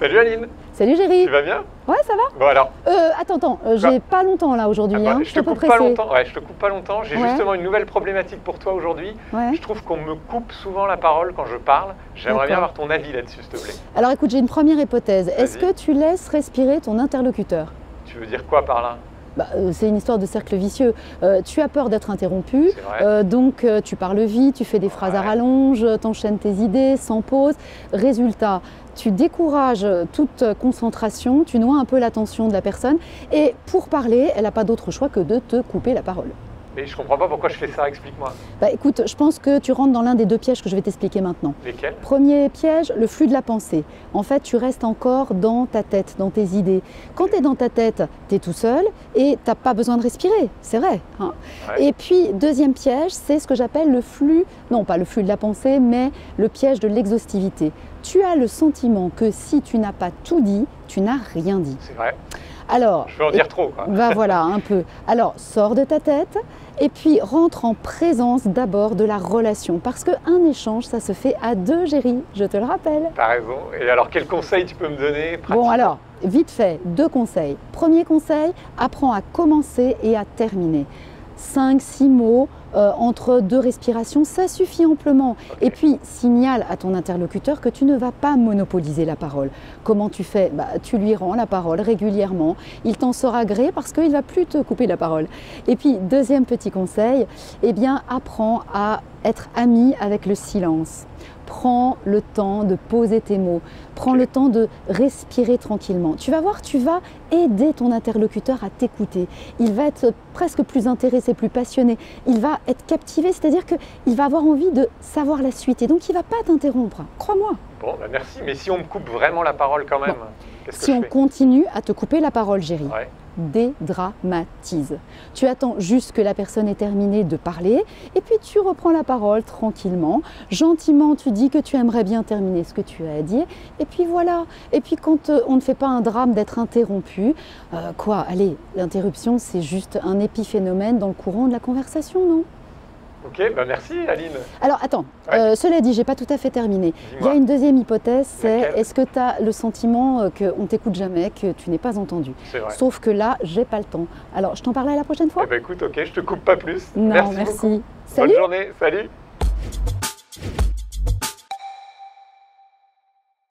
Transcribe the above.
Salut Aline Salut Géry Tu vas bien? Ouais, ça va Bon alors euh, Attends, attends, euh, j'ai pas longtemps là aujourd'hui, ah bah, hein, je te coupe pas longtemps. Ouais, je te coupe pas longtemps. J'ai Ouais. justement une nouvelle problématique pour toi aujourd'hui. Ouais. Je trouve qu'on me coupe souvent la parole quand je parle. J'aimerais bien avoir ton avis là-dessus, s'il te plaît. Alors écoute, j'ai une première hypothèse. Est-ce que tu laisses respirer ton interlocuteur? Tu veux dire quoi par là? Bah, euh, C'est une histoire de cercle vicieux. Euh, tu as peur d'être interrompu, euh, donc tu parles vite, tu fais des phrases à rallonge, t'enchaînes tes idées sans pause. Résultat, tu décourages toute concentration, tu noies un peu l'attention de la personne et pour parler, elle n'a pas d'autre choix que de te couper la parole. Mais je comprends pas pourquoi je fais ça. Explique-moi. Bah, écoute, je pense que tu rentres dans l'un des deux pièges que je vais t'expliquer maintenant. Lesquels? Premier piège, le flux de la pensée. En fait, tu restes encore dans ta tête, dans tes idées. Quand tu es dans ta tête, tu es tout seul et tu pas besoin de respirer, c'est vrai. hein. Ouais. Et puis, deuxième piège, c'est ce que j'appelle le flux, non pas le flux de la pensée, mais le piège de l'exhaustivité. Tu as le sentiment que si tu n'as pas tout dit, tu n'as rien dit. C'est vrai. Alors, Je veux en dire trop. Quoi. Voilà, un peu. Alors, sors de ta tête et puis rentre en présence d'abord de la relation. Parce qu'un échange, ça se fait à deux, Géry, je te le rappelle. T'as raison. Et alors, quel conseil tu peux me donner Bon, alors, vite fait, deux conseils. Premier conseil, apprends à commencer et à terminer. 5-6 mots euh, entre deux respirations, ça suffit amplement. Et puis, signale à ton interlocuteur que tu ne vas pas monopoliser la parole. Comment tu fais? Bah, Tu lui rends la parole régulièrement. Il t'en sera gré parce qu'il va plus te couper la parole. Et puis, deuxième petit conseil, eh bien, apprends à être ami avec le silence. Prends le temps de poser tes mots. Prends le temps de respirer tranquillement. Tu vas voir, tu vas aider ton interlocuteur à t'écouter. Il va être presque plus intéressé, plus passionné. Il va être captivé, c'est-à-dire qu'il va avoir envie de savoir la suite. Et donc, il ne va pas t'interrompre. Crois-moi. Bon, bah merci. Mais si on me coupe vraiment la parole quand même, qu'est-ce que Si je on continue à te couper la parole, Géry, Ouais. Dédramatise. Tu attends juste que la personne ait terminé de parler et puis tu reprends la parole tranquillement. Gentiment, tu dis que tu aimerais bien terminer ce que tu as à dire et puis voilà. Et puis quand euh, on ne fait pas un drame d'être interrompu, euh, quoi, allez, l'interruption c'est juste un épiphénomène dans le courant de la conversation, non? Ok, bah merci Aline. Alors attends, Ouais. euh, cela dit, j'ai pas tout à fait terminé. Il y a une deuxième hypothèse, c'est est-ce que tu as le sentiment euh, qu'on t'écoute jamais, que tu n'es pas entendu? Vrai. Sauf que là, j'ai pas le temps. Alors, je t'en parlerai la prochaine fois? Eh ben écoute, ok, je te coupe pas plus. Non, merci, merci. Bonne journée. Salut.